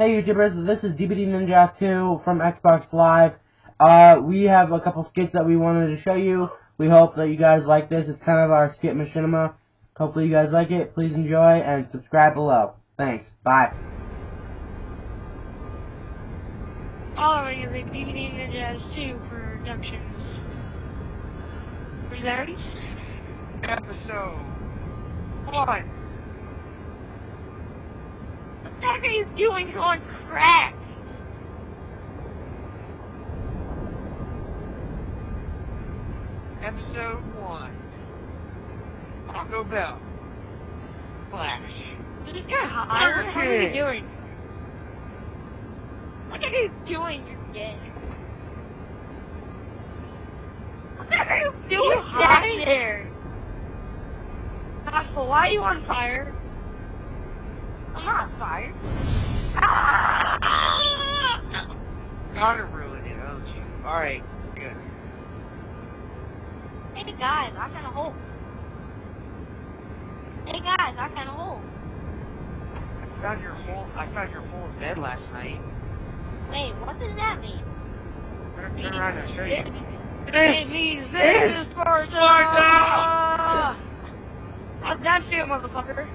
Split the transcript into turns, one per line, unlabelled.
Hey YouTubers, this is DBD Ninja 2 from Xbox Live. Uh, we have a couple skits that we wanted to show you. We hope that you guys like this. It's kind of our skit machinima. Hopefully you guys like it. Please enjoy and subscribe below. Thanks. Bye.
Alright, DBD Ninja 2 Productions. Presents.
Episode
1 fuck are you doing on crack?
Episode 1. Taco Bell. Flash.
You're hot. What are you doing? What are you doing, you dick? What are you doing
you
down there? Asshole, why are you on fire?
Gotta ruin it, don't you? Alright, good.
Hey guys, I found a hole. Hey guys, I found a hole.
I found your hole. I found your hole in bed last night.
Wait, what does that mean?
Turn, turn around and show you.
It means this is Sparta!
Sparta!
Oh, that's it, motherfucker.